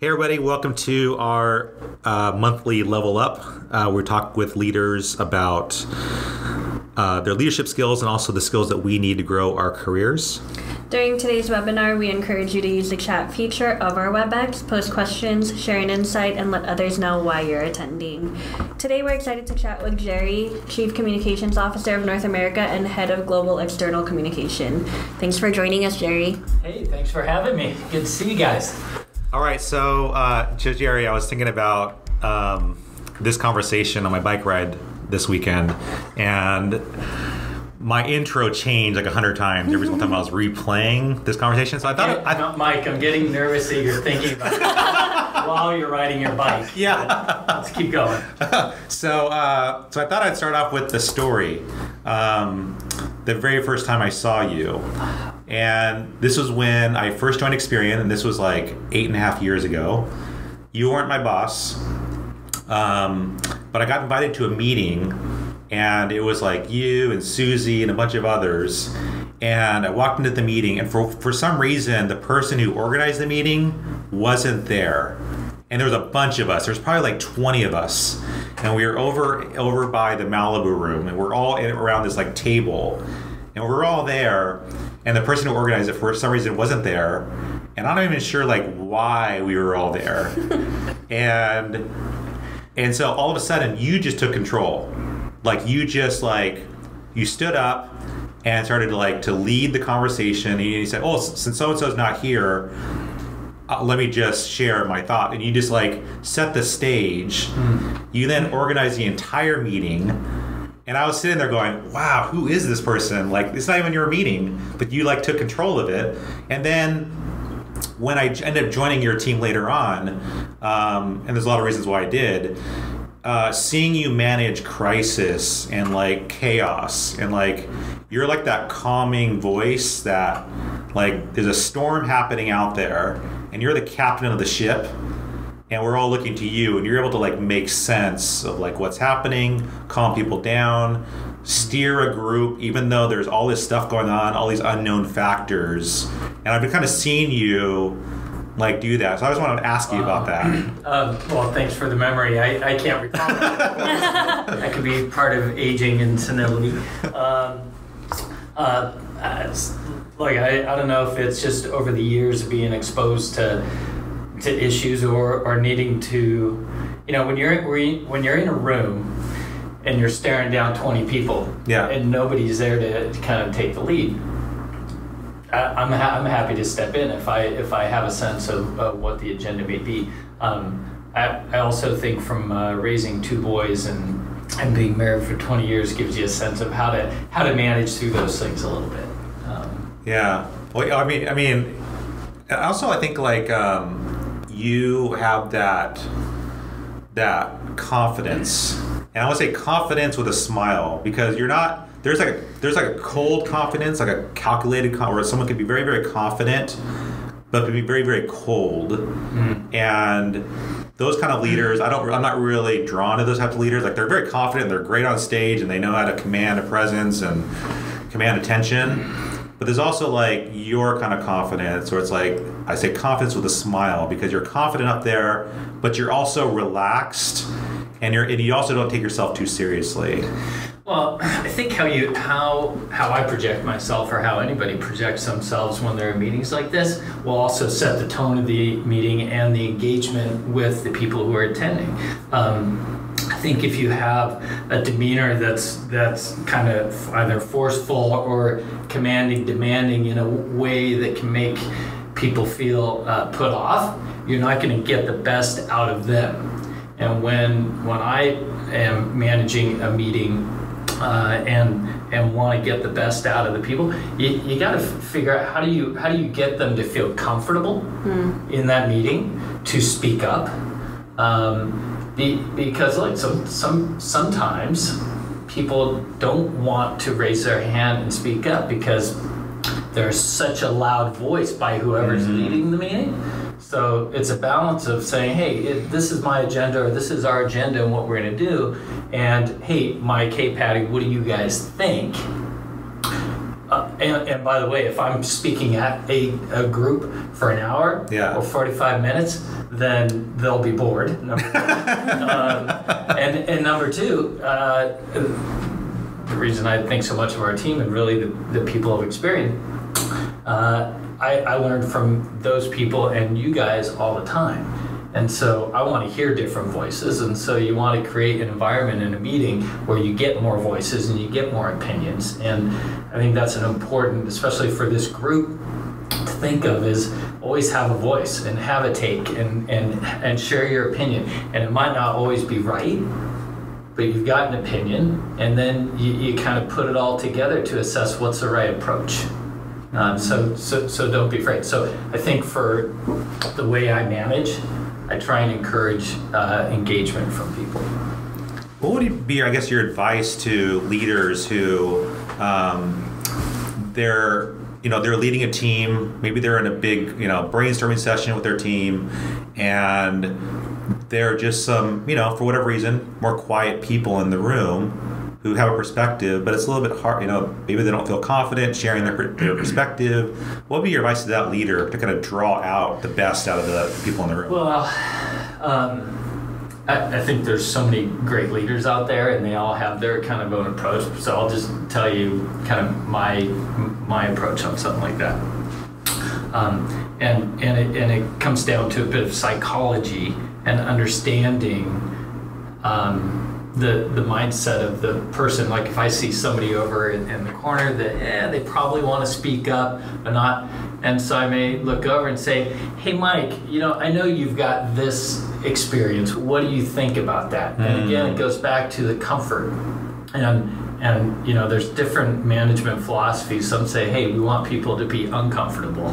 Hey, everybody, welcome to our uh, monthly level up. Uh, we talk with leaders about uh, their leadership skills and also the skills that we need to grow our careers. During today's webinar, we encourage you to use the chat feature of our WebEx, post questions, share an insight, and let others know why you're attending. Today, we're excited to chat with Gerry, Chief Communications Officer of North America and Head of Global External Communication. Thanks for joining us, Gerry. Hey, thanks for having me. Good to see you guys. All right, so uh, Gerry, I was thinking about um, this conversation on my bike ride this weekend, and my intro changed like a hundred times every single time I was replaying this conversation. So I thought, I, I, Mike, I'm getting nervous that you're thinking about it while you're riding your bike. Yeah, let's keep going. so, uh, so I thought I'd start off with the story. Um, the very first time I saw you, and this was when I first joined Experian, and this was like eight and a half years ago. You weren't my boss, um, but I got invited to a meeting and it was like you and Susie and a bunch of others. And I walked into the meeting, and for, for some reason, the person who organized the meeting wasn't there. And there was a bunch of us. There's probably like 20 of us, and we were over over by the Malibu room, and we're all in, around this like table, and we're all there. And the person who organized it for some reason wasn't there, and I'm not even sure like why we were all there. and and so all of a sudden, you just took control. Like you just like you stood up and started to like to lead the conversation. And you said oh since so and so's not here uh, let me just share my thought. And you just like set the stage. Mm. you then organize the entire meeting and i was sitting there going wow who is this person? Like it's not even your meeting but you like took control of it. And then when i ended up joining your team later on um, and there's a lot of reasons why i did uh, seeing you manage crisis and like chaos and like you're like that calming voice that like there's a storm happening out there and you're the captain of the ship and we're all looking to you and you're able to like make sense of like what's happening calm people down steer a group even though there's all this stuff going on all these unknown factors and i've been kind of seeing you like do that. So I just wanted to ask you about that. Um, well, thanks for the memory. I, I can't recall. that could be part of aging and senility. Um, uh, like I, I don't know if it's just over the years of being exposed to to issues or, or needing to, you know, when you're when you're in a room and you're staring down 20 people yeah. and nobody's there to, to kind of take the lead I, am ha- I'm happy to step in if I if I have a sense of uh, what the agenda may be. Um, I, I also think from uh, raising two boys and and being married for 20 years gives you a sense of how to how to manage through those things a little bit. Um, yeah. Well, I mean, I mean, also I think like um, you have that that confidence, and I want to say confidence with a smile because you're not there's like a, there's like a cold confidence, like a calculated, where someone can be very very confident, but can be very very cold, mm. and those kind of leaders, I don't, I'm not really drawn to those types of leaders. Like they're very confident, and they're great on stage, and they know how to command a presence and command attention. But there's also like your kind of confidence, where it's like I say confidence with a smile because you're confident up there, but you're also relaxed, and you're and you also don't take yourself too seriously. Well, I think how you how how I project myself or how anybody projects themselves when they're in meetings like this will also set the tone of the meeting and the engagement with the people who are attending. Um, I think if you have a demeanor that's that's kind of either forceful or commanding, demanding in a way that can make people feel uh, put off, you're not going to get the best out of them. And when when I am managing a meeting uh, and and want to get the best out of the people, you, you got to f- figure out how do you how do you get them to feel comfortable mm. in that meeting to speak up, um, be, because like some some sometimes people don't want to raise their hand and speak up because there's such a loud voice by whoever's mm-hmm. leading the meeting so it's a balance of saying, hey, it, this is my agenda or this is our agenda and what we're going to do. And hey, Mike Patty, what do you guys think? Uh, and, and by the way, if I'm speaking at a, a group for an hour Yeah. or 45 minutes, then they'll be bored. Number one. um, and, and number two, uh, the reason I think so much of our team and really the, the people of Experian, uh, I, I learned from those people and you guys all the time. And so I want to hear different voices. And so you want to create an environment in a meeting where you get more voices and you get more opinions. And I think that's an important, especially for this group, to think of is always have a voice and have a take and, and, and share your opinion. And it might not always be right, but you've got an opinion, and then you, you kind of put it all together to assess what's the right approach. Um, so, so, so don't be afraid. So I think for the way I manage, I try and encourage uh, engagement from people. What would be, I guess, your advice to leaders who um, they're, you know, they're leading a team. Maybe they're in a big, you know, brainstorming session with their team, and they're just some, you know, for whatever reason, more quiet people in the room who have a perspective, but it's a little bit hard. You know, maybe they don't feel confident sharing their, their perspective. What would be your advice to that leader to kind of draw out the best out of the people in the room? Well, um, I, I think there's so many great leaders out there, and they all have their kind of own approach. So I'll just tell you kind of my my approach on something like that. Um, and and it, and it comes down to a bit of psychology and understanding um, the the mindset of the person. Like if I see somebody over in, in the corner that eh, they probably want to speak up, but not, and so I may look over and say, "Hey, Mike, you know, I know you've got this experience. What do you think about that?" And again, it goes back to the comfort and and you know there's different management philosophies some say hey we want people to be uncomfortable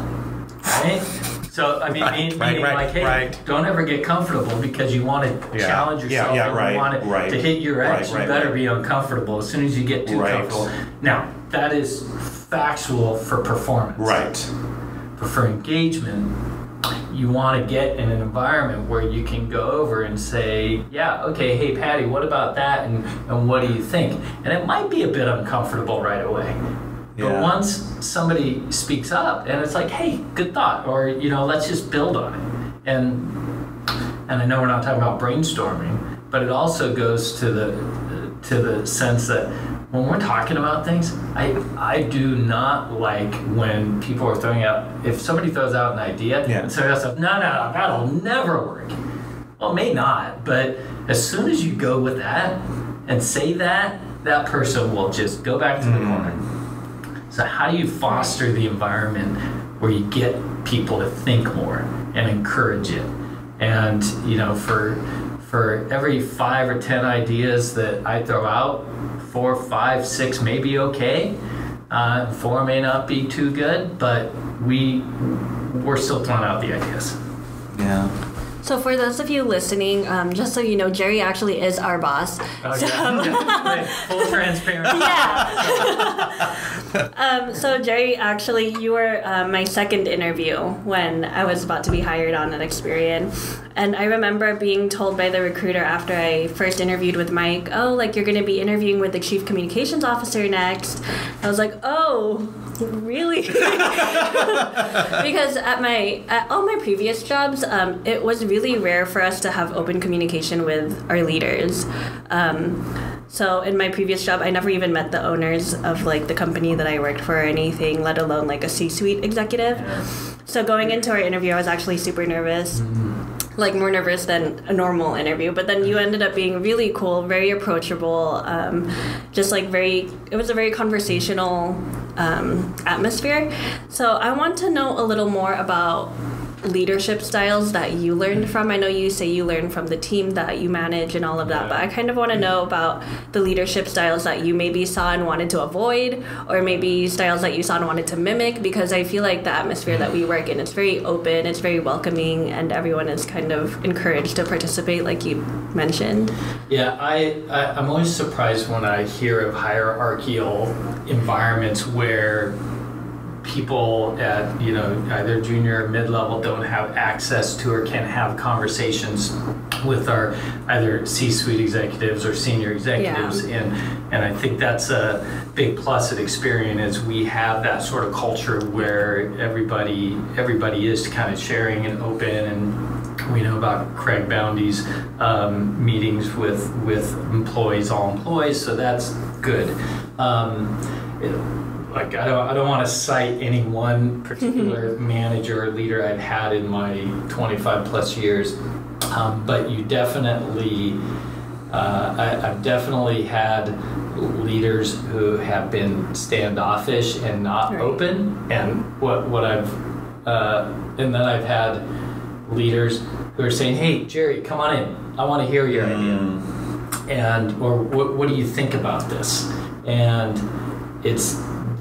right so i mean Right, meaning right, right, like hey right. don't ever get comfortable because you want to Yeah, challenge yourself yeah, and right, you want it right. to hit your edge you better be uncomfortable as soon as you get too Right. comfortable now that is factual for performance right. but for engagement, you want to get in an environment where you can go over and say, yeah, okay, hey, Patty, what about that? And, and what do you think? And it might be a bit uncomfortable right away. But Yeah. once somebody speaks up and it's like, hey, good thought, or, you know, let's just build on it. And, and I know we're not talking about brainstorming, but it also goes to the, to the sense that when we're talking about things, I I do not like when people are throwing out. If somebody throws out an idea Yeah. and somebody else says, "No, no, no, that'll never work." Well, it may not, but as soon as you go with that and say that, that person will just go back to the mm. corner. So how do you foster the environment where you get people to think more and encourage it? And you know, for for every five or ten ideas that I throw out, four, five, six may be okay. Uh, four may not be too good, but we we're still throwing out the ideas. Yeah. So for those of you listening, um, just so you know, Gerry actually is our boss. Oh, So- yeah. Full transparency. yeah. um, so Gerry, actually, you were uh, my second interview when I was about to be hired on at Experian, and I remember being told by the recruiter after I first interviewed with Mike, "Oh, like you're going to be interviewing with the chief communications officer next." I was like, "Oh, really?" because at my at all my previous jobs, um, it was really rare for us to have open communication with our leaders. Um, so in my previous job, I never even met the owners of like the company that I worked for or anything, let alone like a C-suite executive. So going into our interview, I was actually super nervous. Like more nervous than a normal interview, but then you ended up being really cool, very approachable, um, just like very. It was a very conversational um, atmosphere. So I want to know a little more about leadership styles that you learned from. I know you say you learned from the team that you manage and all of that, but I kind of want to know about the leadership styles that you maybe saw and wanted to avoid, or maybe styles that you saw and wanted to mimic, because I feel like the atmosphere that we work in, it's very open, it's very welcoming, and everyone is kind of encouraged to participate, like you mentioned. Yeah, I, I I'm always surprised when I hear of hierarchical environments where people at you know either junior or mid level don't have access to or can't have conversations with our either C-suite executives or senior executives, and and I think that's a big plus at Experian is we have that sort of culture where everybody everybody is kind of sharing and open. And we know about Craig Boundy's um, meetings with with employees, all employees, so that's good. Um, it, like I don't, I don't want to cite any one particular manager or leader I've had in my 25 plus years, um, but you definitely, uh, I, I've definitely had leaders who have been standoffish and not Right. open, and what what I've, uh, and then I've had leaders who are saying, "Hey, Gerry, come on in. I want to hear your idea." and or what, what do you think about this and it's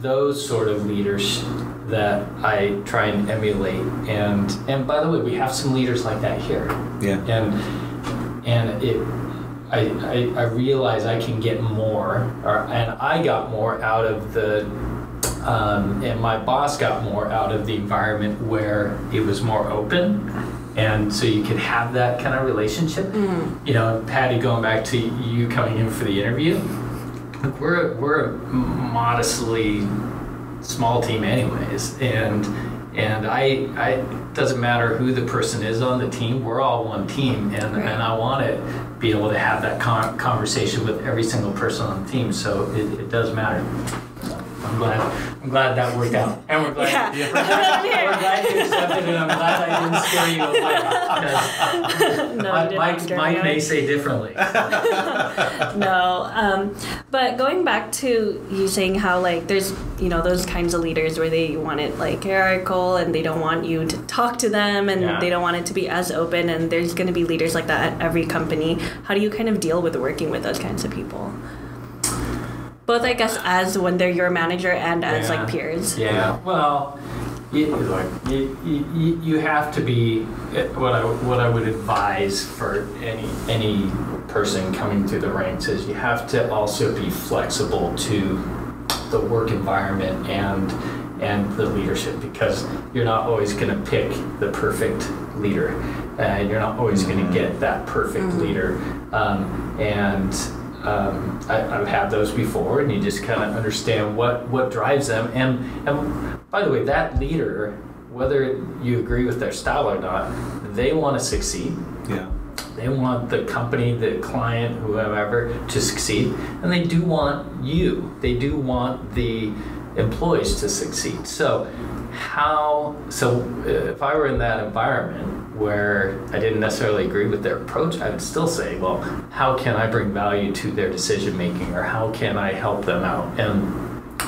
those sort of leaders that i try and emulate and and by the way we have some leaders like that here Yeah. and and it I, I, I realize I can get more, or, and I got more out of the, um, and my boss got more out of the environment where it was more open, and so you could have that kind of relationship. You know, Patty, going back to you coming in for the interview, look, we're we're a modestly small team anyways. And and I I doesn't matter who the person is on the team we're all one team. And Right. and I want to be able to have that con- conversation with every single person on the team. So it, it does matter I'm glad I'm glad that worked out. And we're glad Yeah. we're, glad we're glad you accepted it. I'm glad I didn't scare you. Away no, because Mike, Mike may say differently. No um, but going back to you saying how like there's you know those kinds of leaders where they want it like hierarchical and they don't want you to talk to them and Yeah. they don't want it to be as open and there's going to be leaders like that at every company. How do you kind of deal with working with those kinds of people both i guess as when they're your manager and as Yeah. like peers. Yeah, well, you, look, you, you, you have to be eh, what I what I would advise for any any person coming through the ranks is you have to also be flexible to the work environment and and the leadership because you're not always going to pick the perfect leader and you're not always going to get that perfect leader. Um, and um, I, I've had those before, and you just kind of understand what, what drives them. And, and by the way, that leader, whether you agree with their style or not, they want to succeed. Yeah. They want the company, the client, whoever, to succeed, and they do want you. They do want the employees to succeed. So, how? So, uh, if I were in that environment where I didn't necessarily agree with their approach, I would still say, well, how can I bring value to their decision making, or how can I help them out? And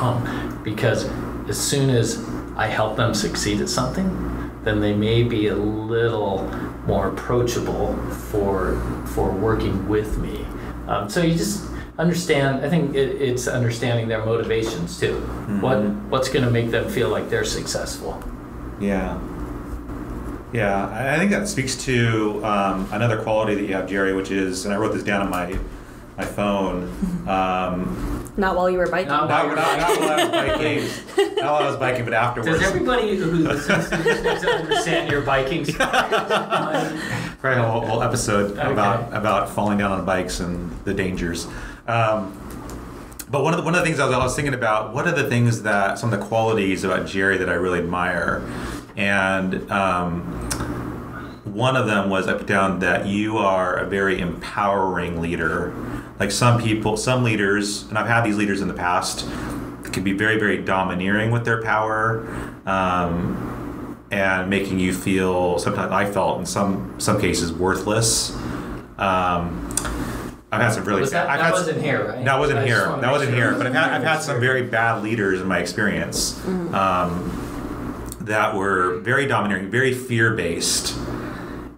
um, because as soon as I help them succeed at something, then they may be a little more approachable for for working with me. Um, so you just understand. I think it, it's understanding their motivations too. What what's going to make them feel like they're successful? Yeah. Yeah, I I think that speaks to um, another quality that you have, Gerry, which is, and I wrote this down on my my phone. Um, not while you were biking Not not, not, not while I was biking, not while I was biking, but afterwards. Does everybody who listens to this need to understand your biking style? Probably a whole, whole episode Okay. about about falling down on bikes and the dangers. Um, but one of the, one of the things I was, I was thinking about, what are the things that some of the qualities about Gerry that I really admire, and um, one of them was I put down that you are a very empowering leader. Like some people, some leaders, and I've had these leaders in the past, can be very very domineering with their power. Um, and making you feel sometimes I felt in some some cases worthless. Um, I've had some really Was that, I've that had wasn't here, right? that wasn't I here. wanna That wasn't sure. here. But I've had, I've had some very bad leaders in my experience um, that were very domineering, very fear based.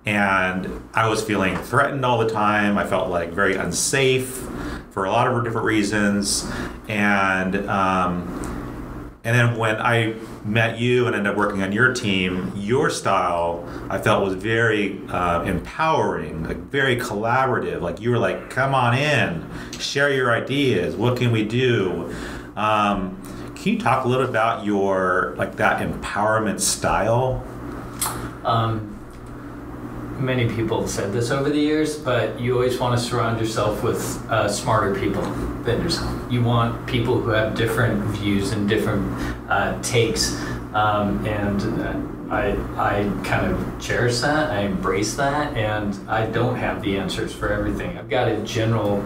And I was feeling threatened all the time. I felt like very unsafe for a lot of different reasons. And um, and then when I met you and ended up working on your team, your style I felt was very uh, empowering, like very collaborative. Like you were like, "Come on in, share your ideas. What can we do?" Um, can you talk a little about your like that empowerment style? Um, many people have said this over the years, but you always want to surround yourself with uh, smarter people than yourself. You want people who have different views and different uh, takes, um, and uh, I I kind of cherish that. I embrace that, and I don't have the answers for everything. I've got a general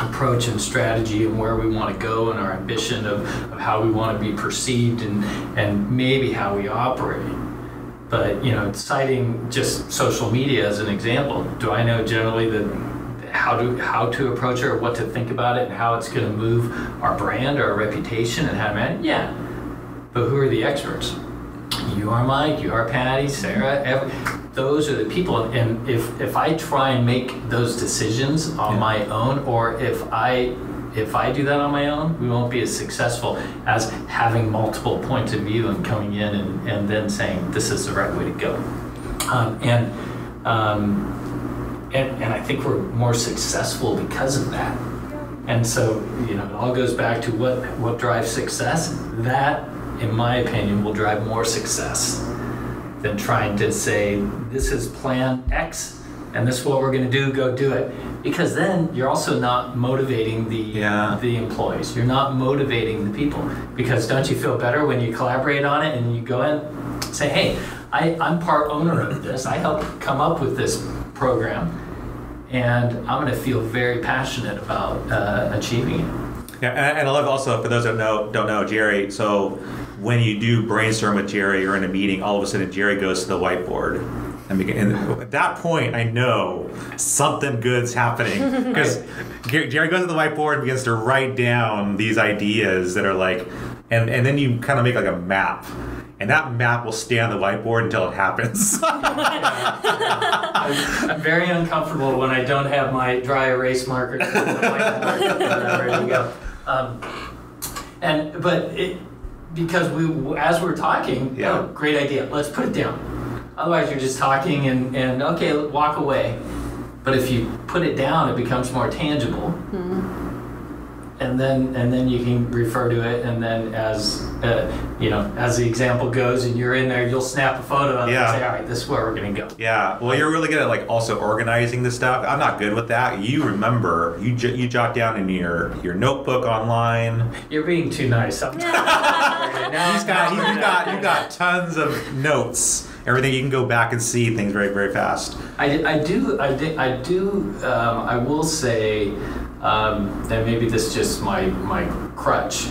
approach and strategy and where we want to go and our ambition of, of how we want to be perceived and and maybe how we operate. But you know citing just social media as an example do i know generally that how to how to approach it or what to think about it and how it's going to move our brand or our reputation and how to manage? Yeah. But who are the experts you are mike you are patty sarah every, those are the people and if if i try and make those decisions on Yeah. my own or if i if i do that on my own we won't be as successful as having multiple points of view and coming in and, and then saying this is the right way to go. Um, and um, and and i think we're more successful because of that. And so you know it all goes back to what what drives success. That in my opinion will drive more success than trying to say this is plan X and this is what we're going to do. Go do it, because then you're also not motivating the Yeah. the employees. You're not motivating the people because don't you feel better when you collaborate on it and you go in say, hey, I, I'm part owner of this. I helped come up with this program, and I'm going to feel very passionate about uh, achieving it. Yeah, and, and I love also for those that know don't know Gerry. So when you do brainstorm with Gerry or in a meeting, all of a sudden Gerry goes to the whiteboard, and, begin, and at that point I know something good's happening because Gerry goes to the whiteboard and begins to write down these ideas that are like, and and then you kind of make like a map. And that map will stay on the whiteboard until it happens. I'm, I'm very uncomfortable when I don't have my dry erase marker. the whiteboard. Ready to go. Um, and but it because we as we're talking, oh, Yeah. oh, great idea. Let's put it down. Otherwise, you're just talking and and okay, walk away. But if you put it down, it becomes more tangible. Mm-hmm. And then and then you can refer to it, and then as uh, you know, as the example goes, and you're in there, you'll snap a photo of it and say, all right, this is where we're gonna go. Yeah, well, you're really good at like also organizing the stuff. I'm not good with that. You remember, you j- you jot down in your your notebook online. You're being too nice. I'm now, He's got he's got you got tons of notes. Everything you can go back and see things very very fast. I, I do I do I do um, I will say um, that maybe this is just my my crutch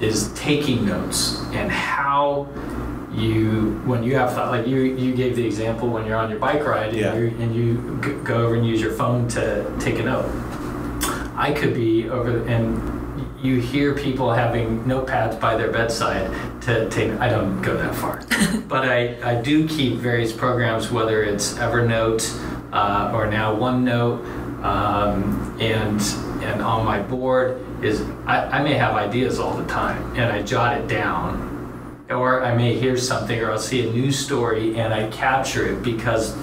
is taking notes and how you when you have thought like you you gave the example when you're on your bike ride and Yeah. you and you g- go over and use your phone to take a note. I could be over and you hear people having notepads by their bedside to take. I don't go that far, but I, I do keep various programs, whether it's Evernote uh, or now OneNote, um, and and on my board is I, I may have ideas all the time, and I jot it down, or I may hear something, or I'll see a news story, and I capture it because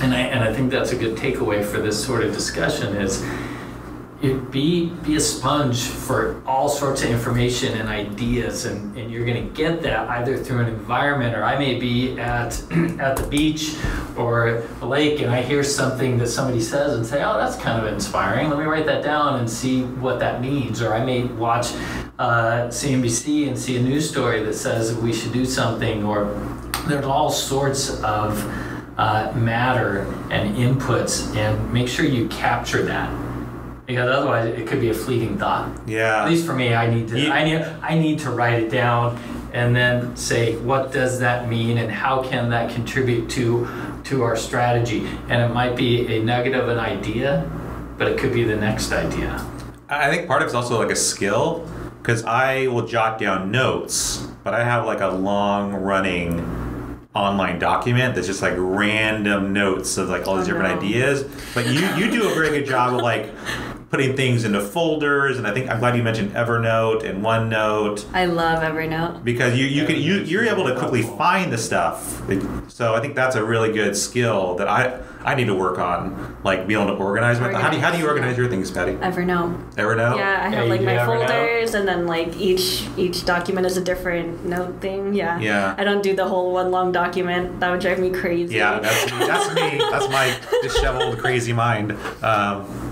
and I and I think that's a good takeaway for this sort of discussion is it be be a sponge for all sorts of information and ideas and, and you're going to get that either through an environment or I may be at at the beach or a lake and I hear something that somebody says and say oh that's kind of inspiring. Let me write that down and see what that means. Or I may watch uh, CNBC and see a news story that says we should do something or there's all sorts of uh, matter and inputs and make sure you capture that because otherwise it could be a fleeting thought Yeah. at least for me i need to You- I, need, I need to write it down and then say what does that mean and how can that contribute to to our strategy and it might be a nugget of an idea but it could be the next idea I think part of it's also like a skill because I will jot down notes, but I have like a long running online document that's just like random notes of like all these Oh, different no. ideas. But you you do a very good job of like putting things into folders, and I think I'm glad you mentioned Evernote and OneNote I love Evernote. because you you can you you're able to quickly find the stuff. So I think that's a really good skill that I I need to work on, like being able to organize. My, how do you, how do you organize your things, Patty? Evernote. Evernote. Yeah, I have you like do my Evernote? folders, and then like each each document is a different note thing. Yeah. Yeah. I don't do the whole one long document. That would drive me crazy. Yeah, that's me. That's me. That's my disheveled, crazy mind. Um,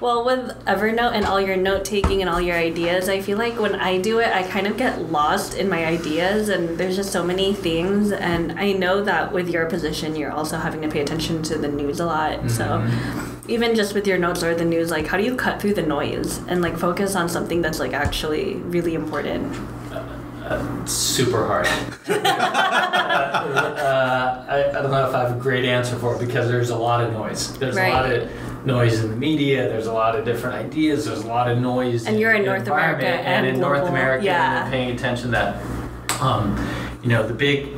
Well, with Evernote and all your note taking and all your ideas, I feel like when I do it, I kind of get lost in my ideas, and there's just so many things. And I know that with your position, you're also having to pay attention to the news a lot. So mm-hmm. even just with your notes or the news, like how do you cut through the noise and like focus on something that's like actually really important? Uh, uh, super hard. uh, I, I don't know if I have a great answer for it because there's a lot of noise. There's Right. a lot of noise in the media. There's a lot of different ideas. There's a lot of noise. And you're in North America environment and in North. America. Yeah. And paying attention to that. Um, you know, the big.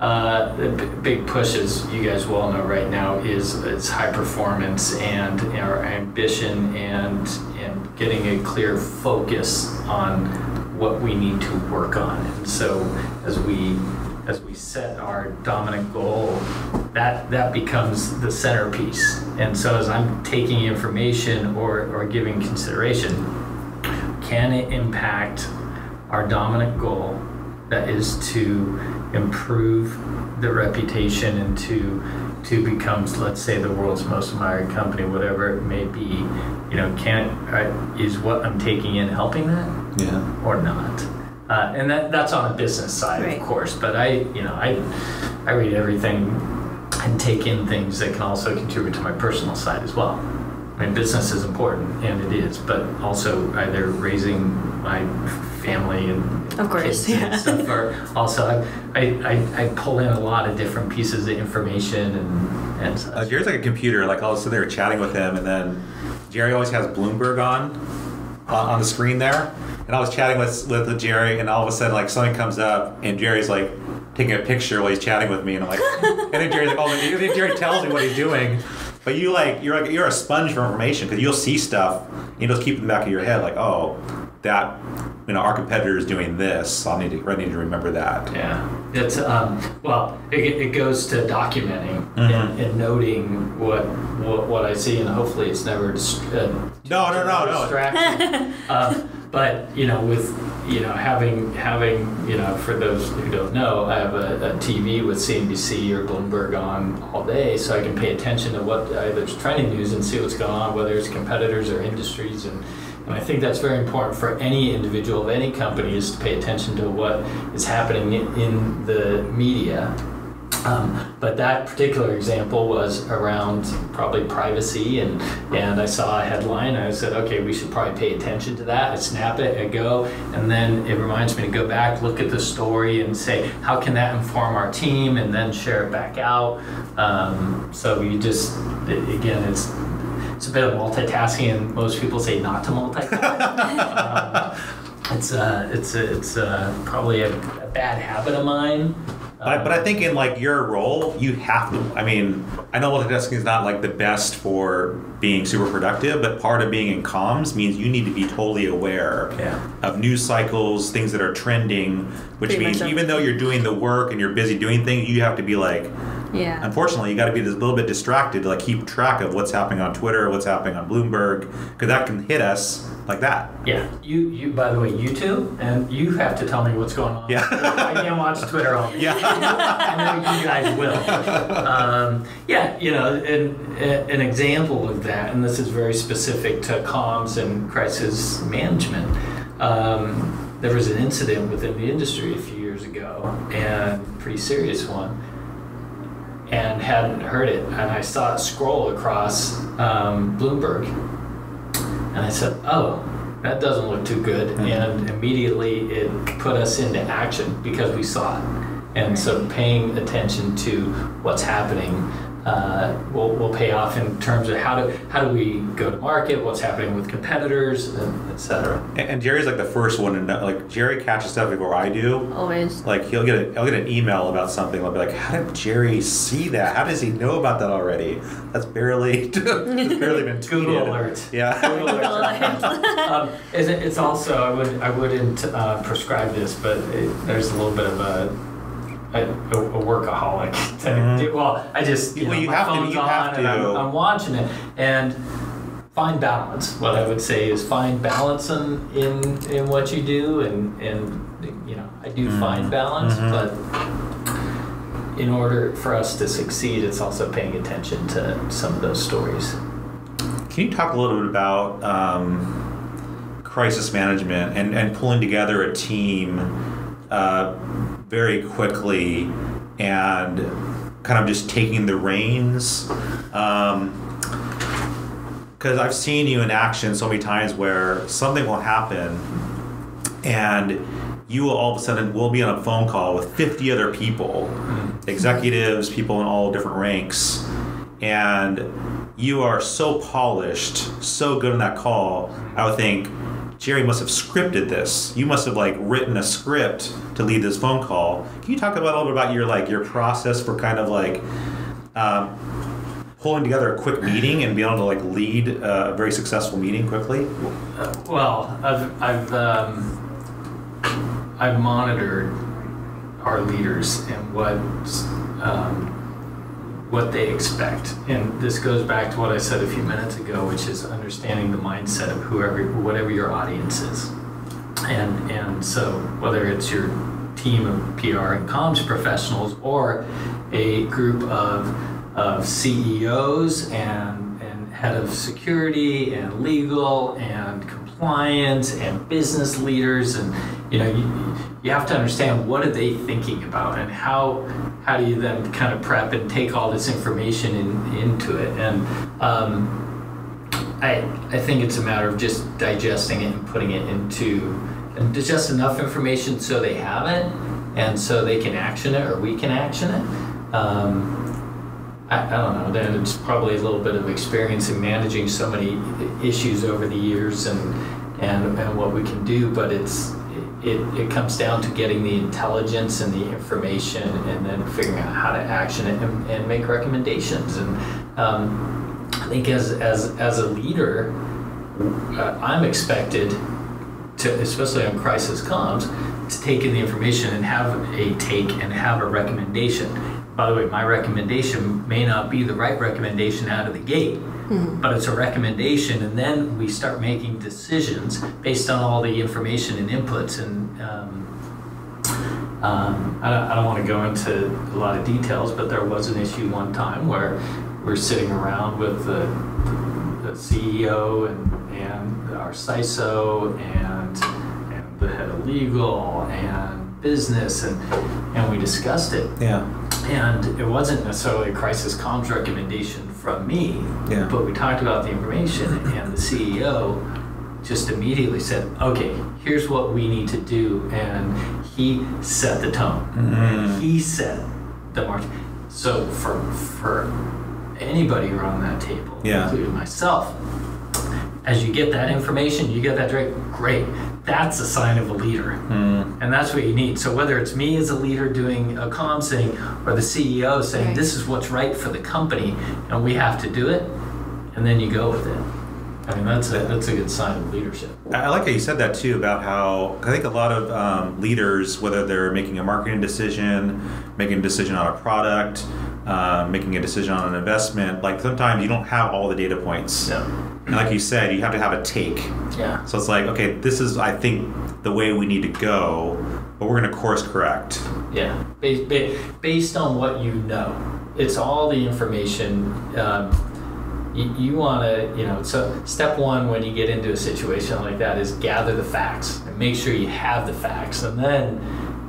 Uh, the b- big push, as you guys well know right now, is is high performance and our ambition and and getting a clear focus on what we need to work on. And so as we as we set our dominant goal, that that becomes the centerpiece. And so as I'm taking information or, or giving consideration, can it impact our dominant goal that is to improve the reputation and to to become let's say the world's most admired company whatever it may be you know can uh, is what i'm taking in helping that yeah. or not. Uh, and that, that's on the business side, Right. of course. But I, you know, I, I read everything and take in things that can also contribute to my personal side as well. I mean, business is important, and it is, but also either raising my family and Of course, kids yeah. and stuff. Or also, I, I, I, I pull in a lot of different pieces of information and and such. Uh, Gerry's like a computer. Like I'll sit there chatting with him, and then Gerry always has Bloomberg on on, on the screen there. And I was chatting with with Gerry, and all of a sudden, like something comes up, and Gerry's like taking a picture while he's chatting with me, and I'm like, and then Gerry's like, oh, and then Gerry tells me what he's doing. But you like you're like you're a sponge for information because you'll see stuff, and you just keep in the back of your head, like, oh, that you know our competitor is doing this. I'll need to I need to remember that. Yeah, it's um, well, it, it goes to documenting Mhm. and, and noting what, what what I see, and hopefully it's never dis- uh, No, no, no, no. distracting. uh, but you know, with you know having having you know for those who don't know, I have a, a TV with CNBC or Bloomberg on all day, so I can pay attention to what either is trending news and see what's going on, whether it's competitors or industries and. And I think that's very important for any individual of any company is to pay attention to what is happening in, in the media. Um, but that particular example was around probably privacy, and, and I saw a headline. And I said, okay, we should probably pay attention to that. I snap it, I go, and then it reminds me to go back, look at the story, and say, how can that inform our team, and then share it back out. Um, so you just, again, it's it's a bit of multitasking, and most people say not to multitask. um, it's uh, it's it's uh, probably a, a bad habit of mine. But, I- but I think in like your role, you have to. I mean, I know multitasking is not like the best for being super productive, but part of being in comms means you need to be totally aware Yeah. of news cycles, things that are trending. Which Pretty means even though you're doing the work and you're busy doing things, you have to be like. Yeah. Unfortunately, you got to be a little bit distracted to like keep track of what's happening on Twitter, what's happening on Bloomberg, because that can hit us like that. Yeah, you you by the way, you too, and you have to tell me what's going on. Yeah. I can't watch Twitter all day. Yeah. I know you guys will. Um, yeah, you know, an, an example of that, and this is very specific to comms and crisis management. Um, there was an incident within the industry a few years ago, and pretty serious one, and hadn't heard it, and I saw it scroll across um, Bloomberg, and I said, "Oh." That doesn't look too good, and immediately it put us into action because we saw it. And so paying attention to what's happening uh, will, will pay off in terms of how do how do we go to market, what's happening with competitors, et cetera. And, and Gerry's like the first one to know. Like Gerry catches stuff before I do. Always. Like he'll get a, I'll get an email about something. I'll be like, how did Gerry see that? How does he know about that already? That's barely it's barely been tweeted. Google alert. Yeah. Google alert. um, it's, it's also I would I wouldn't uh, prescribe this, but it, there's a little bit of a a, a workaholic. Mhm. Well, I just you Well, know, you have to- you have and I'm, to. I'm watching it and find balance. What I would say is find balance in in, in what you do and and you know I do Mhm. find balance, Mhm. but in order for us to succeed, it's also paying attention to some of those stories. Can you talk a little bit about um, crisis management and, and pulling together a team uh, very quickly and kind of just taking the reins? Um, because I've seen you in action so many times where something will happen and you will all of a sudden will be on a phone call with 50 other people, mm. executives, people in all different ranks, and you are so polished, so good on that call. I would think Gerry must have scripted this. You must have like written a script to lead this phone call. Can you talk about a little bit about your like your process for kind of like um, pulling together a quick meeting and being able to like lead a very successful meeting quickly? Uh, well, I've I've um, I've monitored our leaders and what um, what they expect, and this goes back to what I said a few minutes ago, which is understanding the mindset of whoever whatever your audience is, and and so whether it's your team of PR and comms professionals or a group of of CEOs and and head of security and legal and compliance and business leaders and you know you, you have to understand what are they thinking about and how how do you then kind of prep and take all this information in, into it. And um, I, I think it's a matter of just digesting it and putting it into just enough information so they have it and so they can action it or we can action it um, I, I don't know. Then it's probably a little bit of experience in managing so many issues over the years and and, and what we can do. But it's it, it comes down to getting the intelligence and the information and then figuring out how to action it and, and make recommendations. And um, I think as as as a leader, uh, I'm expected to, especially on crisis comms, to take in the information and have a take and have a recommendation. By the way, my recommendation may not be the right recommendation out of the gate, but it's a recommendation, and then we start making decisions based on all the information and inputs. And um, um, I, don't, I don't want to go into a lot of details, but there was an issue one time where we're sitting around with the, the CEO and, and our CISO and, and the head of legal and business, and, and we discussed it. Yeah. And it wasn't necessarily a crisis comms recommendation from me, Yeah. but we talked about the information, and the CEO just immediately said, "Okay, here's what we need to do," and he set the tone. Mhm. He set the march. So for for anybody around that table, Yeah. including myself, as you get that information, you get that direct. Great, that's a sign of a leader. Mm. And that's what you need. So whether it's me as a leader doing a comm thing or the CEO saying Right. this is what's right for the company and we have to do it, and then you go with it. I mean that's a that's a good sign of leadership. I I like how you said that too about how I think a lot of um, leaders, whether they're making a marketing decision, making a decision on a product, uh, making a decision on an investment, like sometimes you don't have all the data points. Yeah. And like you said, you have to have a take. Yeah. So it's like, okay, this is, I think, the way we need to go, but we're going to course correct. Yeah. Based, based on what you know, it's all the information. Um, you, you want to, you know, so step one when you get into a situation like that is gather the facts and make sure you have the facts and then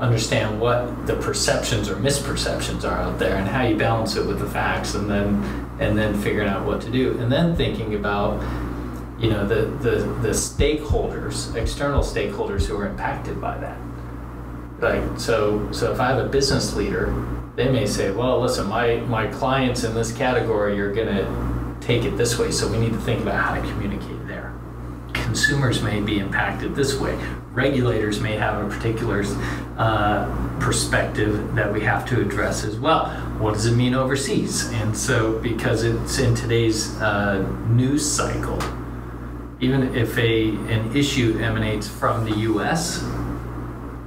understand what the perceptions or misperceptions are out there and how you balance it with the facts and then and then figuring out what to do and then thinking about you know the the, the stakeholders external stakeholders who are impacted by that like so so if i have a business leader they may say, well, listen, my, my clients in this category are going to take it this way, so we need to think about how to communicate there. Consumers may be impacted this way. Regulators may have a particular uh, perspective that we have to address as well. What does it mean overseas? And so, because it's in today's uh, news cycle, even if a an issue emanates from the U.S.,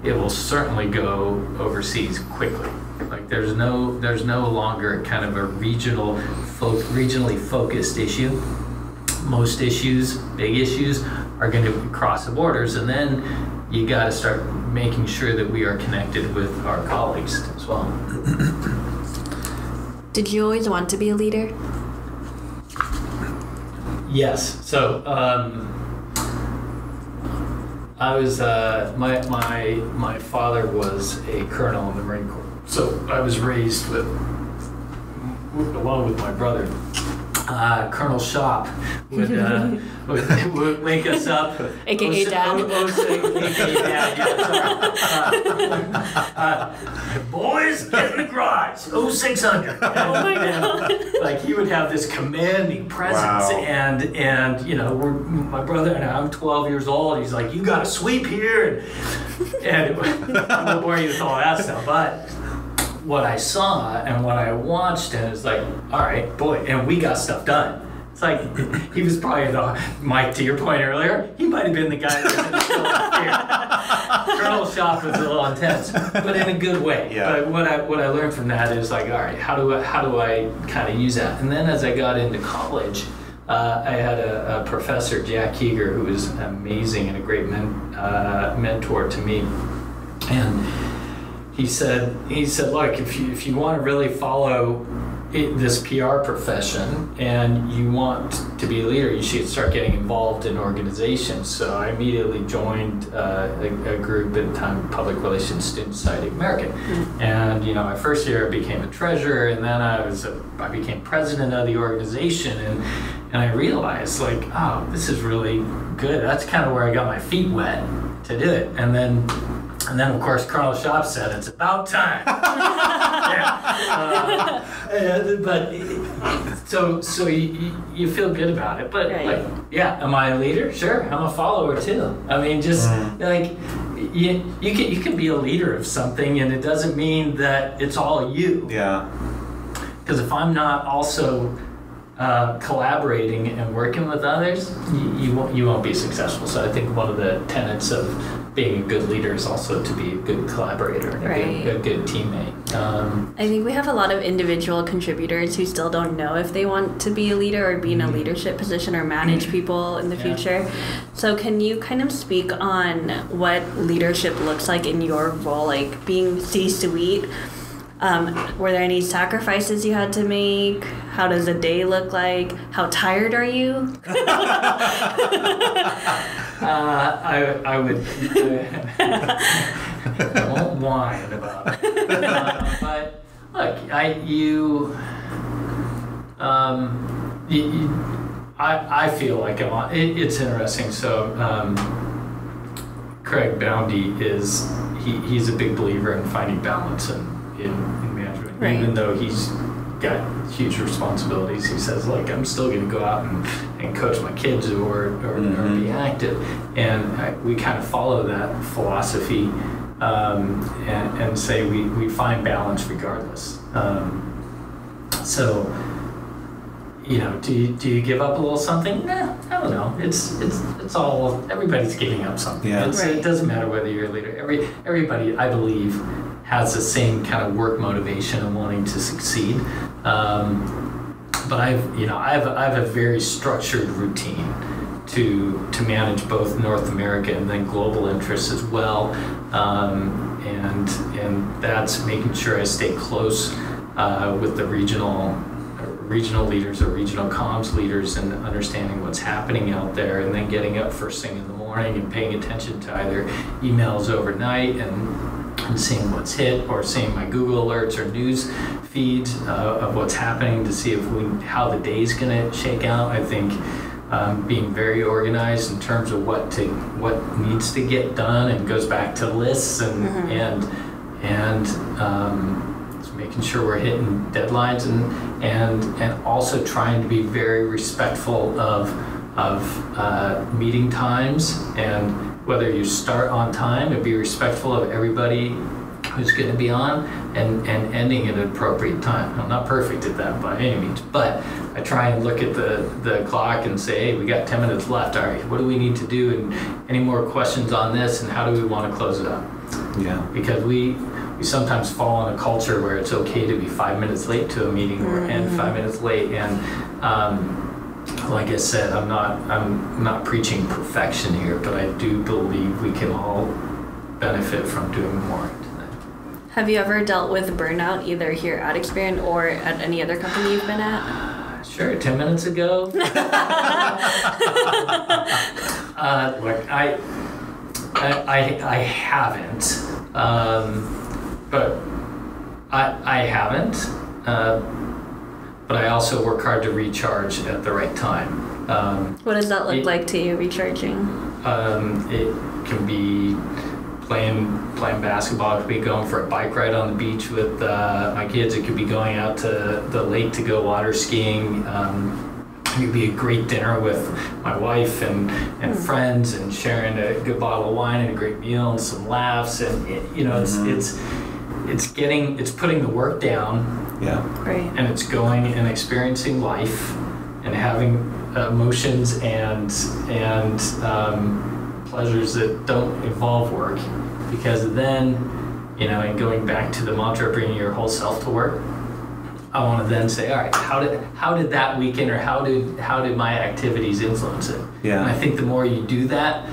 it will certainly go overseas quickly. Like there's no there's no longer kind of a regional fo- regionally focused issue. Most issues, big issues, are going to cross the borders, and then you got to start making sure that we are connected with our colleagues as well. Did you always want to be a leader? Yes. So um, I was uh, my my my father was a colonel in the Marine Corps. So I was raised with along with my brother. Uh, Colonel Tschopp would, uh, would, would wake us up. AKA Oh, Dad. oh, oh, say, AKA Dad, yeah, sorry. Uh, uh, boys, get in the garage. Oh, 0600. Oh my God. like he would have this commanding presence Wow. and and you know we're, my brother and I, I'm 12 years old he's like you got to sweep here and, and I won't bore you with all that stuff but what I saw and what I watched and it's like all right boy and we got stuff done it's like he was probably the Mike to your point earlier he might have been the guy that was in the show Colonel Tschopp was a little intense but in a good way Yeah. but what I what I learned from that is like, all right, how do I how do I kind of use that? And then as I got into college, uh, I had a, a professor, Jack Keeger, who was amazing and a great men, uh, mentor to me, and he said he said, look, if you if you want to really follow it, this PR profession and you want to be a leader, you should start getting involved in organizations. So I immediately joined uh, a, a group at the time, Public Relations Student Society of America. And you know, my first year I became a treasurer, and then I was a, I became president of the organization, and and I realized like, oh, this is really good. That's kind of where I got my feet wet to do it, and then. And then, of course, Colonel Tschopp said, "It's about time." yeah. Uh, uh, but so, so you, you- you feel good about it. But Right. like, yeah, am I a leader? Sure, I'm a follower too. I mean, just like you, you can you can be a leader of something, and it doesn't mean that it's all you. Yeah. Because if I'm not also uh, collaborating and working with others, you, you won't you won't be successful. So I think one of the tenets of being a good leader is also to be a good collaborator, and a good, a good teammate. Um, I think we have a lot of individual contributors who still don't know if they want to be a leader or be in a leadership position or manage people in the Mm-hmm. Yeah. future. So, can you kind of speak on what leadership looks like in your role, like being C suite? Um, were there any sacrifices you had to make? How does a day look like? How tired are you? Uh, I, I would. I won't whine about it. Uh, but look, I you. Um, you, you, I, I feel like I'm on. It, it's interesting. So, um, Craig Boundy is he, he's a big believer in finding balance in, in, in management. Right. Even though he's got huge responsibilities, he says, like, I'm still going to go out and, and coach my kids or, or, or Mhm. be active. And I, we kind of follow that philosophy um, and, and say we, we find balance regardless. Um, so, you know, do you, do you give up a little something? Nah, I don't know. It's it's it's all everybody's giving up something. Yeah. It's, Right. It doesn't matter whether you're a leader. Every everybody, I believe, has the same kind of work motivation and wanting to succeed. Um, but I've you know I have I have a very structured routine to to manage both North America and then global interests as well. Um, and and that's making sure I stay close uh, with the regional regional leaders or regional comms leaders and understanding what's happening out there and then getting up first thing in the morning and paying attention to either emails overnight and, and seeing what's hit or seeing my Google alerts or news feeds uh, of what's happening to see if we how the day's going to shake out. I think um, being very organized in terms of what to what needs to get done and goes back to lists and Mhm. and and um, making sure we're hitting deadlines and and and also trying to be very respectful of of uh, meeting times and whether you start on time and be respectful of everybody who's going to be on and, and ending at an appropriate time. I'm not perfect at that by any means, but I try and look at the, the clock and say, hey, we got 10 minutes left. All right, what do we need to do? And any more questions on this? And how do we want to close it up? Yeah. Because we, we sometimes fall in a culture where it's okay to be five minutes late to a meeting or and five minutes late. And um, like I said, I'm not I'm not preaching perfection here, but I do believe we can all benefit from doing more. Have you ever dealt with burnout either here at Experian or at any other company you've been at? Sure, 10 minutes ago. uh, look, I, I, I, I haven't, um, but I, I haven't. Uh, but I also work hard to recharge at the right time. Um, What does that look It- like to you, recharging? um, it can be playing playing basketball. It could be going for a bike ride on the beach with uh, my kids. It could be going out to the lake to go water skiing. Um, it could be a great dinner with my wife and, and friends and sharing a good bottle of wine and a great meal and some laughs and it, you know it's it's it's getting it's putting the work down Yeah. Right. and it's going and experiencing life and having emotions and and um, pleasures that don't involve work because then you know and going back to the mantra bringing your whole self to work i want to then say all right how did how did that weekend or how did how did my activities influence it Yeah. and i think the more you do that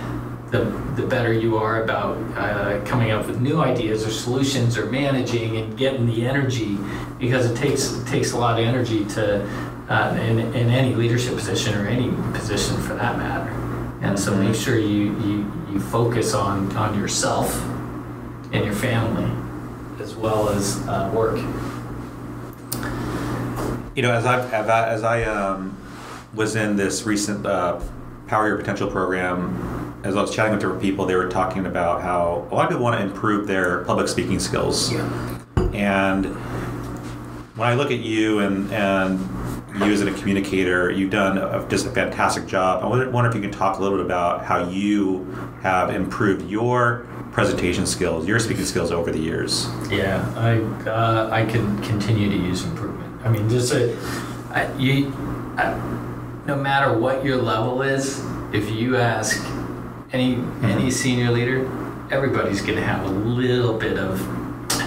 the, the better you are about uh, coming up with new ideas or solutions or managing and getting the energy because it takes it takes a lot of energy to uh, in, in any leadership position or any position for that matter. And so make sure you, you, you focus on, on yourself and your family as well as uh, work. You know, as I as I, as I um, was in this recent uh, Power Your Potential program, as I was chatting with different people, they were talking about how a lot of people want to improve their public speaking skills. And when I look at you and and you as a communicator, you've done a, just a fantastic job. I wonder, wonder if you can talk a little bit about how you have improved your presentation skills, your speaking skills over the years. Yeah, I uh, I can continue to use improvement. I mean, just a, I, you, I, no matter what your level is, if you ask any any senior leader, everybody's going to have a little bit of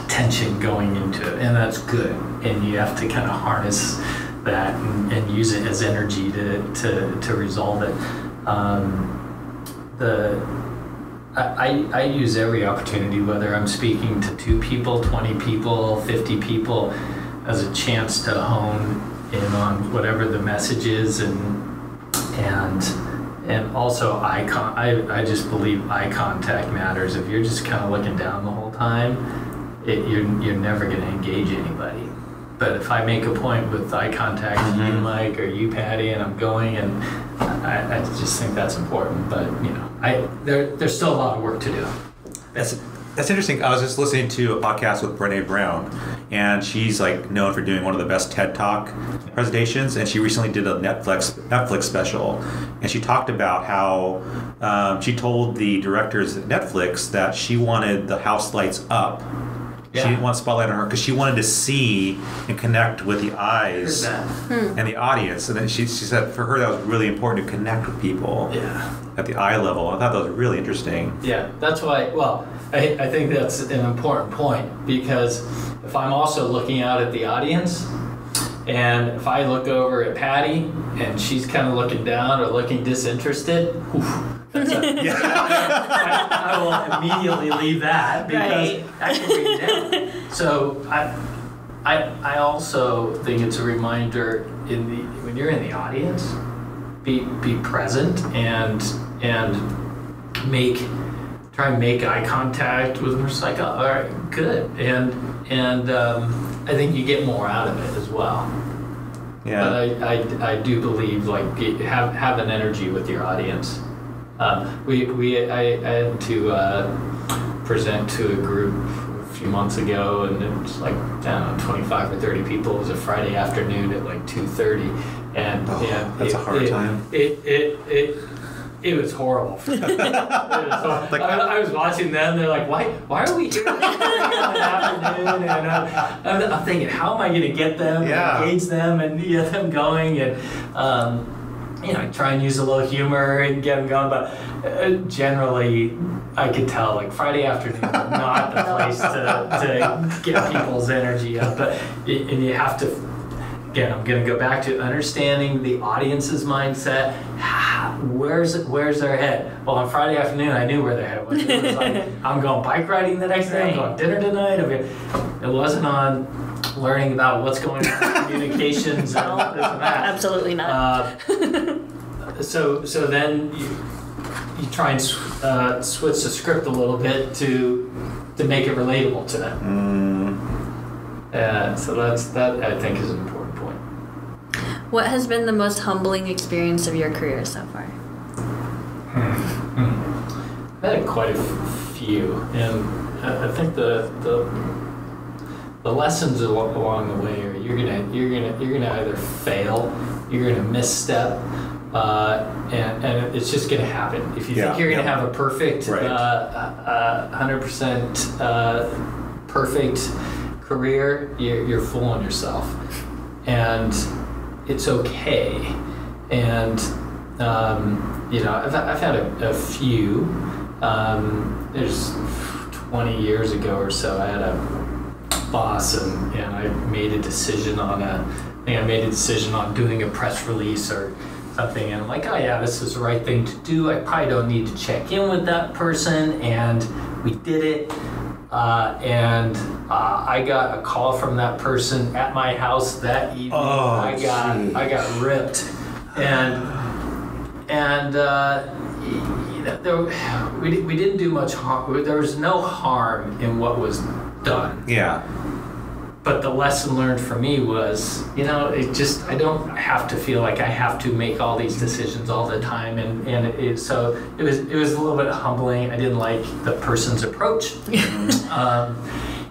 attention going into it, and that's good. And you have to kind of harness that and, and use it as energy to to, to resolve it. Um, the I, I use every opportunity, whether I'm speaking to two people, 20 people, 50 people, as a chance to hone in on whatever the message is and and and also eye con- I, I just believe eye contact matters. If you're just kind of looking down the whole time, it, you're, you're never going to engage anybody. But if I make a point with eye contact, you Mike or you Patty, and I'm going, and I, I just think that's important. But you know, I there, there's still a lot of work to do. That's that's interesting. I was just listening to a podcast with Brene Brown, and she's like known for doing one of the best TED Talk presentations. And she recently did a Netflix Netflix special, and she talked about how um, she told the directors at Netflix that she wanted the house lights up. She Yeah. didn't want spotlight on her because she wanted to see and connect with the eyes that. and the audience. And then she, she said for her that was really important to connect with people Yeah. at the eye level. I thought that was really interesting. Yeah, that's why. Well, I, I think that's an important point because if I'm also looking out at the audience, and if I look over at Patty and she's kind of looking down or looking disinterested, whew, that's a, I, I will immediately leave that because Right. that can bring you down. So I, I, I also think it's a reminder in the when you're in the audience, be be present and and make try and make eye contact with them. It's like, oh, all right, good, and and um, I think you get more out of it as well. Yeah. But I, I, I do believe like have have an energy with your audience. Um, we we I, I had to uh, present to a group a few months ago, and it was like I don't know, 25 or 30 people. It was a Friday afternoon at like 2:30, and Oh, yeah, that's a it- hard it- time. It it it. It was horrible. It was hor- Like- I, I was watching them. They're like, "Why? Why are we here afternoon?" And I'm, I'm, I'm thinking, "How am I going to get them, Yeah. engage them, and get them going?" And um, you know, try and use a little humor and get them going. But uh, generally, I could tell like Friday afternoon not the place to, to get people's energy up. But and you have to. Again, I'm going to go back to understanding the audience's mindset. Where's where's their head? Well, on Friday afternoon, I knew where their head was. It was like, I'm going bike riding the next day. I'm going dinner tonight. It wasn't on learning about what's going on in communications and this and that. Absolutely not. Uh, so so then you, you try and uh, switch the script a little bit to to make it relatable to them. Mm, Uh, so that's that I think is an important point. what has been the most humbling experience of your career so far? I've had quite a f- few, and I I think the the the lessons along the way are you're gonna you're gonna you're gonna either fail, you're gonna misstep, uh, and and it's just gonna happen. If you Yeah, think you're gonna yeah. have a perfect, Right. uh, hundred percent uh, perfect career, you're, you're fooling yourself, and it's okay. And um, you know, I've, I've had a, a few. Um, there's 20 years ago or so, I had a boss, and, and I made a decision on a. I think I made a decision on doing a press release or something, and I'm like, oh yeah, this is the right thing to do. I probably don't need to check in with that person, and we did it. Uh, and uh, I got a call from that person at my house that evening. Oh, I got gee. I got ripped, and and uh, you know, there, we, we didn't do much harm. There was no harm in what was done. yeah. But the lesson learned for me was, you know, it just I don't have to feel like I have to make all these decisions all the time, and and it, it, so it was it was a little bit humbling. I didn't like the person's approach. um,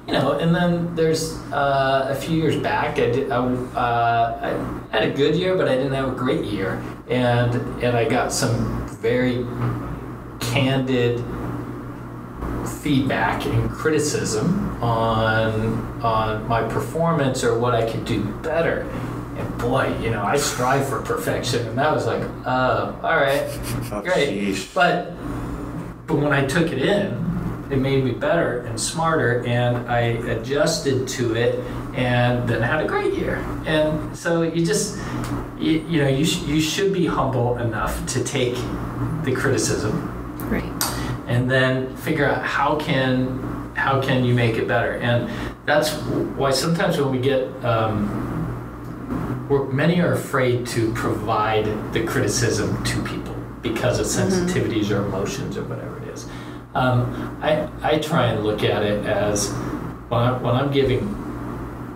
you know, and then there's uh, a few years back, I did I, uh, I had a good year, but I didn't have a great year, and and I got some very candid feedback and criticism on on my performance or what I could do better. And boy, you know, I strive for perfection, and that was like, uh, all right, Oh, great. sheesh. But but when I took it in, it made me better and smarter, and I adjusted to it, and then had a great year. And so you just you, you know you sh- you should be humble enough to take the criticism. And then figure out how can how can you make it better. And that's why sometimes when we get um, we're, many are afraid to provide the criticism to people because of sensitivities or emotions or whatever it is. Um, I, I try and look at it as when, I, when i'm giving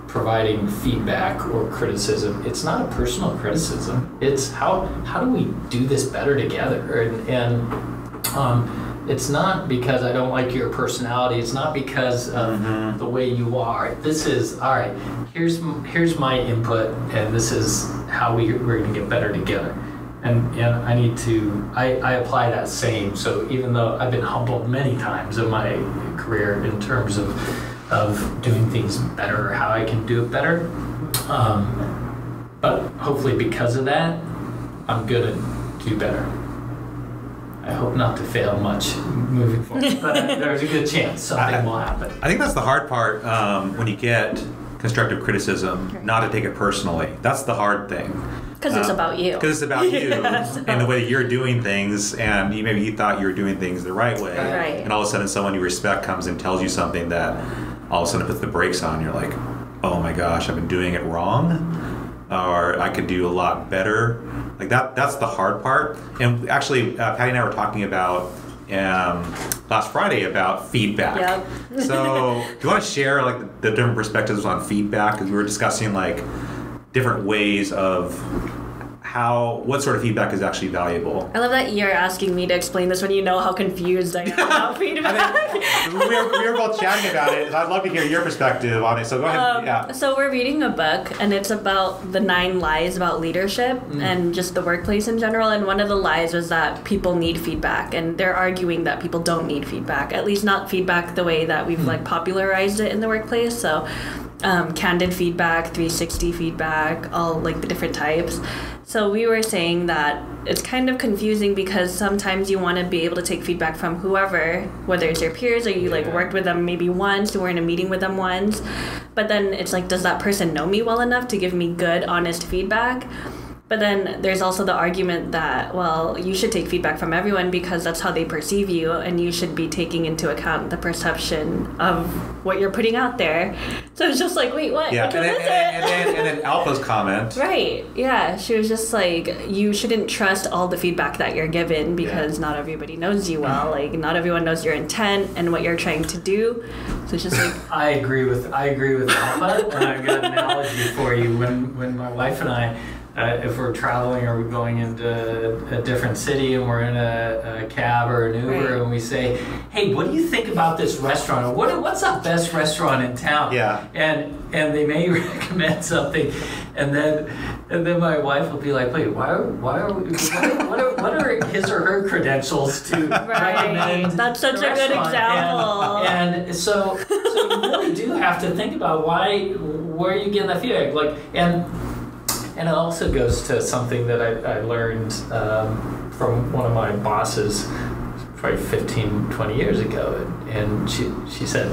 providing feedback or criticism it's not a personal criticism. It's how how do we do this better together? And, and um, it's not because I don't like your personality. It's not because of the way you are. This is all right. Here's here's my input, and this is how we we're going to get better together. And and I need to I, I apply that same. So even though I've been humbled many times in my career in terms of of doing things better or how I can do it better, um, but hopefully because of that, I'm gonna do better. I hope not to fail much moving forward, but there's a good chance something I- will happen. I think that's the hard part um, when you get constructive criticism, not to take it personally. That's the hard thing. Because it's Uh, about you. Because it's about you Yes. and the way you're doing things, and you, maybe you thought you were doing things the right way, Right. and all of a sudden someone you respect comes and tells you something that all of a sudden puts the brakes on. You're like, oh my gosh, I've been doing it wrong, or I could do a lot better. Like that. That's the hard part. And actually, uh, Patty and I were talking about um, last Friday about feedback. Yep. so, do you want to share like the different perspectives on feedback? Because we were discussing like different ways of how what sort of feedback is actually valuable. I love that you're asking me to explain this when you know how confused I am about feedback. we, were, we were both chatting about it, and I'd love to hear your perspective on it. So go ahead. Um, yeah. So we're reading a book, and it's about the nine lies about leadership and just the workplace in general. And one of the lies was that people need feedback, and they're arguing that people don't need feedback. At least not feedback the way that we've like popularized it in the workplace. So. Um, candid feedback, 360 feedback, all like the different types. So we were saying that it's kind of confusing because sometimes you want to be able to take feedback from whoever, whether it's your peers or you like worked with them maybe once or were in a meeting with them once. But then it's like, does that person know me well enough to give me good, honest feedback? But then there's also the argument that, well, you should take feedback from everyone because that's how they perceive you, and you should be taking into account the perception of what you're putting out there. So it's just like, wait, what? Yeah, Which and then, and, it? then, and, then, and then Alpha's comment. Right. Yeah. She was just like, you shouldn't trust all the feedback that you're given because not everybody knows you well. Mm-hmm. Like, not everyone knows your intent and what you're trying to do. So it's just like, I agree with I agree with Alpha, and I've got an analogy for you. When when my wife and I, uh, if we're traveling or we're going into a different city and we're in a, a cab or an Uber Right. and we say, "Hey, what do you think about this restaurant? Or what what's the best restaurant in town?" Yeah. and and they may recommend something, and then and then my wife will be like, "Wait, why are why are we, what, are, what, are, what are his or her credentials to recommend?" That's such a good example. And, and so so you really do have to think about why where you getting that feedback like and and it also goes to something that I, I learned um, from one of my bosses probably 15 20 years ago and, and she, she said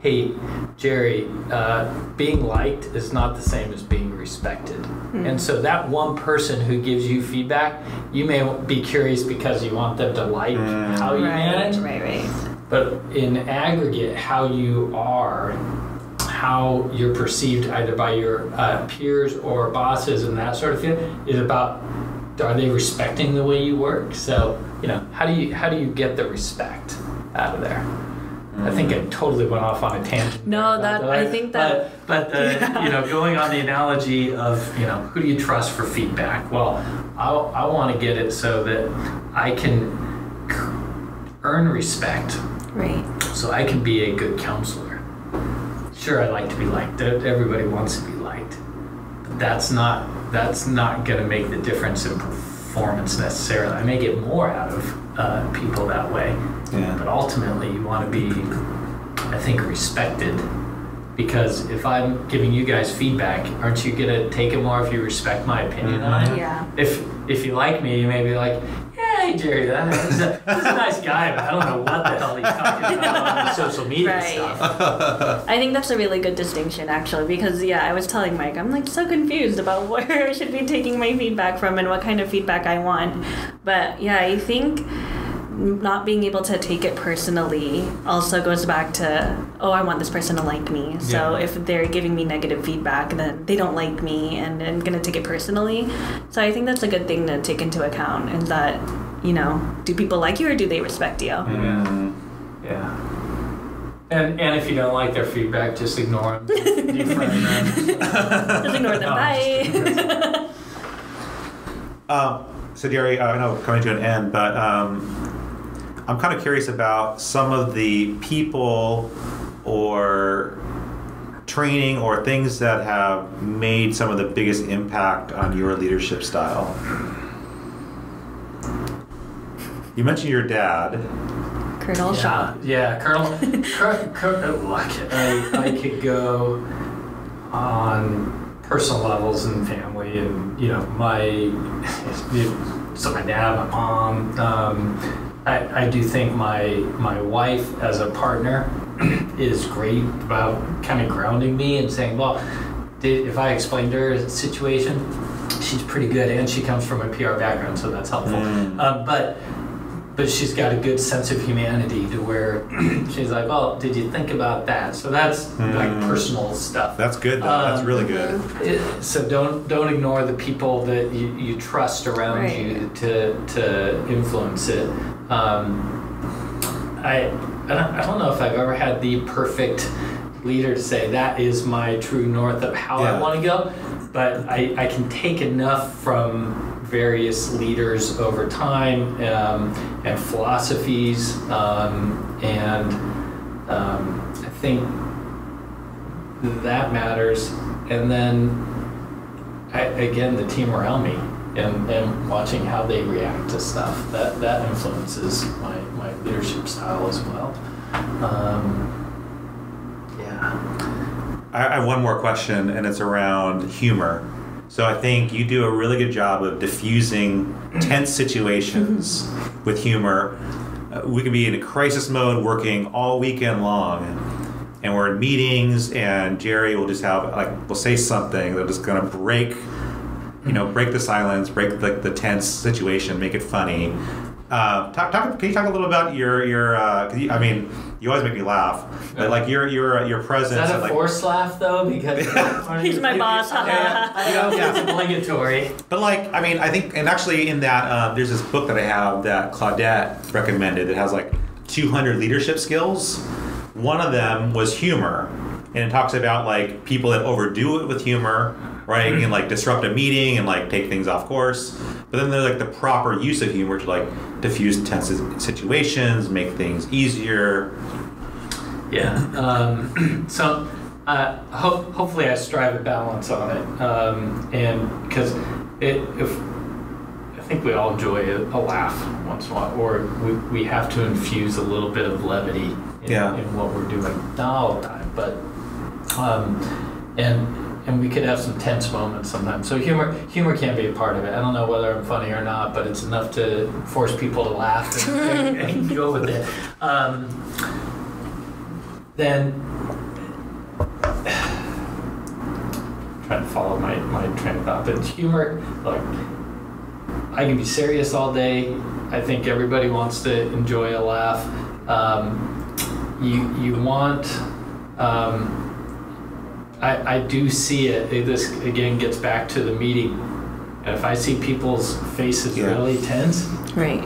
hey Gerry uh, being liked is not the same as being respected and so that one person who gives you feedback you may be curious because you want them to like Mm. how you right, manage right, right. but in aggregate, how you are, how you're perceived either by your uh, peers or bosses and that sort of thing is about are they respecting the way you work? So you know how do you how do you get the respect out of there? I think I totally went off on a tangent. No, there, that- but- I think that- But, but uh, Yeah. you know, going on the analogy of you know who do you trust for feedback? Well, I, I want to get it so that I can earn respect Right. so I can be a good counselor. Sure, I like to be liked. Everybody wants to be liked, but that's not that's not going to make the difference in performance necessarily. I may get more out of uh, people that way, Yeah. but ultimately, you want to be, I think, respected. Because if I'm giving you guys feedback, aren't you gonna take it more if you respect my opinion on it? Yeah. If if you like me, you may be like, "Hey, Gerry, that is a, he's a nice guy, but I don't know what the hell he's talking about on the social media Right. stuff." I think that's a really good distinction, actually, because yeah, I was telling Mike, I'm like so confused about where I should be taking my feedback from and what kind of feedback I want. But yeah, I think not being able to take it personally also goes back to oh i want this person to like me so Yeah. if they're giving me negative feedback then they don't like me and i'm going to take it personally so i think that's a good thing to take into account and that you know do people like you or do they respect you Mm. Yeah. And and if you don't like their feedback, just ignore them. Them. just ignore them No, I'm just bye Um, so, Gary, I know we're coming to an end, but um, I'm kind of curious about some of the people or training or things that have made some of the biggest impact on your leadership style. You mentioned your dad. colonel shaw Yeah, yeah, Colonel. Cur, Cur, oh, look, I, I could go on personal levels and family, and you know, my so my dad, my mom. Um, I, I do think my my wife as a partner is great about kind of grounding me and saying, well, did, if I explained her situation, she's pretty good, and she comes from a PR background, so that's helpful. Mm. Um, but but she's got a good sense of humanity to where she's like, "Well, did you think about that?" So that's like Mm. personal stuff. That's good, though. That's Um, really good. It- so don't don't ignore the people that you, you trust around Right. you to to influence it. Um, I I don't, I don't know if I've ever had the perfect leader to say that is my true north of how Yeah. I want to go, but I, I can take enough from various leaders over time um, and philosophies, um, and um, I think that matters. And then I, again, the team around me and, and watching how they react to stuff that that influences my, my leadership style as well. Um, yeah. I have one more question, and it's around humor. So I think you do a really good job of diffusing tense situations with humor. Uh, we can be in a crisis mode, working all weekend long, and we're in meetings, and Gerry will just have like will say something that is just going to break, you know, break the silence, break the, the tense situation, make it funny. Uh, talk, talk, can you talk a little about your your? Uh, 'cause you, I mean, you always make me laugh, but like your your your presence. Is that a and, like, forced laugh though? Because He's my boss. Yeah, I don't know it's obligatory. But like, I mean, I think, and actually, in that, uh, there's this book that I have that Claudette recommended. It has like 200 leadership skills. One of them was humor, and it talks about like people that overdo it with humor, right? And like disrupt a meeting and like take things off course. But then there's like the proper use of humor to like diffuse tense situations, make things easier. Yeah. Um, so uh, ho- hopefully I strive a balance on it, um, and because it if I think we all enjoy a, a laugh once in a while, or we, we have to infuse a little bit of levity in, Yeah. in what we're doing. Not all the time, but um, and and we could have some tense moments sometimes. So humor humor can be a part of it. I don't know whether I'm funny or not, but it's enough to force people to laugh and, and, and go with it. Um, then trying to follow my, my train of thought, but humor, like I can be serious all day. I think everybody wants to enjoy a laugh. Um, you you want. Um, I, I do see it. it. This again gets back to the meeting. And if I see people's faces Yeah. really tense, Right.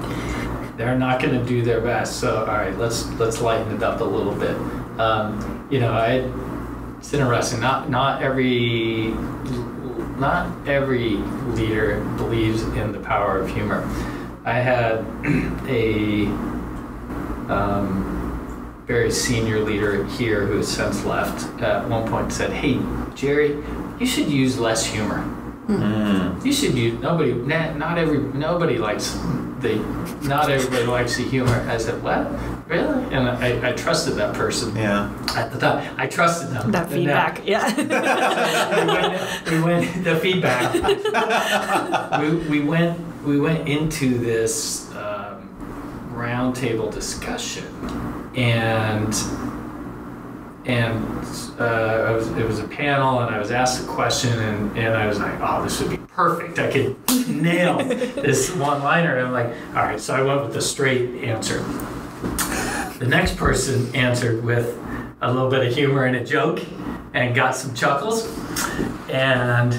they're not going to do their best. So, all right, let's let's lighten it up a little bit. Um, you know, I it's interesting. Not not every not every leader believes in the power of humor. I had a um, very senior leader here who has since left. At one point, said, "Hey, Gerry, you should use less humor." Mm. You should use nobody. Not, not every nobody likes the. Not everybody likes the humor. I said, what? Really? And I, I trusted that person Yeah. at the time. I trusted them. That And feedback. Yeah. we went, we went the feedback. we, we went we went into this um, roundtable discussion, and and uh, was, it was a panel, and I was asked a question, and, and I was like, oh, this would be perfect. I could nail this one liner. And I'm like, all right, so I went with the straight answer. The next person answered with a little bit of humor and a joke and got some chuckles. And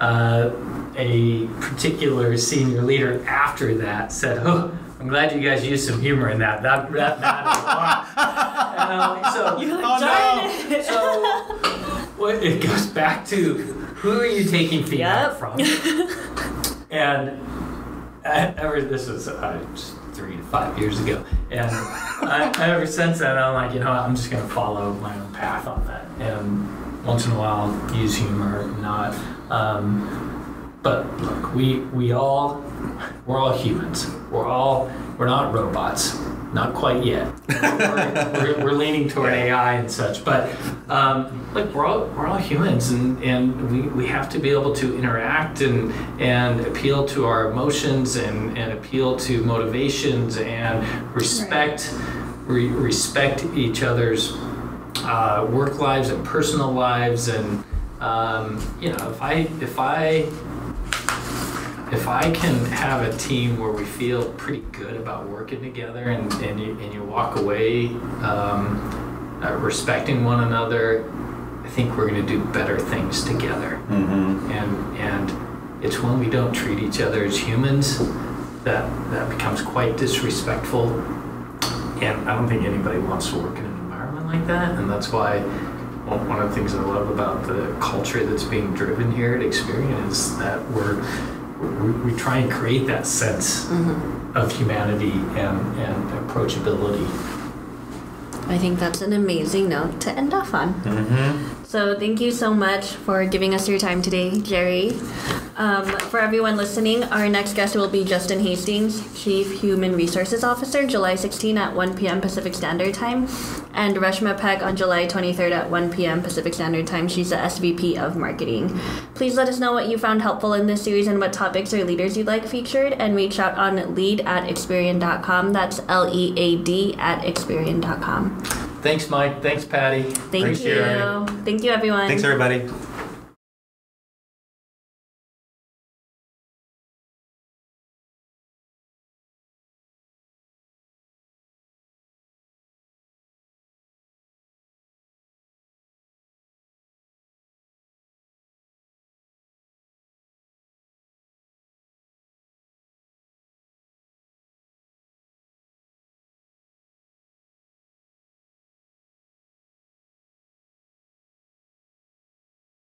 uh, a particular senior leader after that said, Oh, I'm glad you guys used some humor in that. That, that matters a lot. And I'm so, You're like, Oh, darn no. it. so well, it goes back to who are you taking feedback Yep. from? And I, ever this was uh, three to five years ago, and I, ever since then I'm like, you know, what, I'm just gonna follow my own path on that, and once in a while use humor, not. Um, but look, we we all we're all humans. We're all we're not robots. Not quite yet. we're, we're, we're leaning toward AI and such, but um, look, we're all we're all humans, and, and we, we have to be able to interact and and appeal to our emotions and, and appeal to motivations and respect re- respect each other's uh, work lives and personal lives, and um, you know if I if I if I can have a team where we feel pretty good about working together and, and, you, and you walk away um, uh, respecting one another, I think we're going to do better things together. Mm-hmm. And, and it's when we don't treat each other as humans that that becomes quite disrespectful. And I don't think anybody wants to work in an environment like that. And that's why one of the things I love about the culture that's being driven here at Experian is that we're we, we try and create that sense of humanity and, and approachability. I think that's an amazing note to end off on. Mm-hmm. So thank you so much for giving us your time today, Gerry. Um, for everyone listening, our next guest will be Justin Hastings, Chief Human Resources Officer, July 16 at 1 p.m. Pacific Standard Time, and Reshma Peck on July 23rd at 1 p.m. Pacific Standard Time. She's the SVP of Marketing. Please let us know what you found helpful in this series and what topics or leaders you'd like featured, and reach out on lead at Experian.com. That's L E A D at Experian.com. Thanks, Mike. Thanks, Patty. Thank Thanks, you. Gerry. Thank you, everyone. Thanks, everybody.